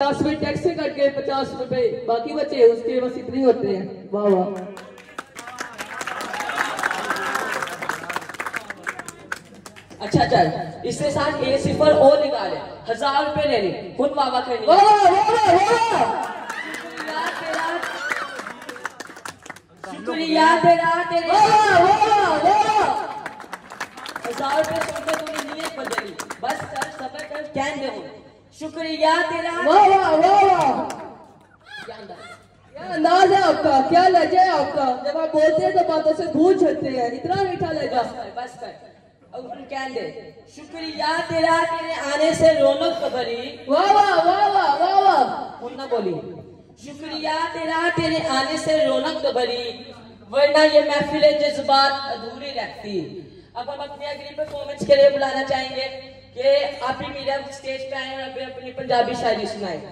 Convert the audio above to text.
पचास रुपए टैक्स से कट के पचास रुपए। बाकी बचे उसके बस इतने होते हैं। वाह वाह। अच्छा चल। इसके साथ ए सिफर और निकाले। हज़ार रुपए ले ली। खुद करनी वाह वाह वाह वाह। शुक्रिया तेरा तेरे। वाह वाह वाह हज़ार रुपए सुनकर तूने नीयत बदली। बस कर सबर कर कैन दे शुक्रिया तेरा वाह वाह वाह वाह। क्या अंदाज? है आपका? क्या लहजा है आपका? जब आप बोलते हैं तो बातों से भूल छटते हैं। इतना मीठा लहजा बस कर कैन दे शुक्रिया तेरा तेरे आने से रौनक बरी वाह वाह वाह वाह वाह वाह। उन बोली। शुक्रिया तेरा तेरे आने से रौनक बरी वरना ये महफिल जज्बात अधूरी रहती। अब हम अपनी अगली परफॉर्मेंस के लिए बुलाना चाहेंगे। कि आप ही मीडिया स्टेज पे आए अभी अपनी पंजाबी शायरी सुनाए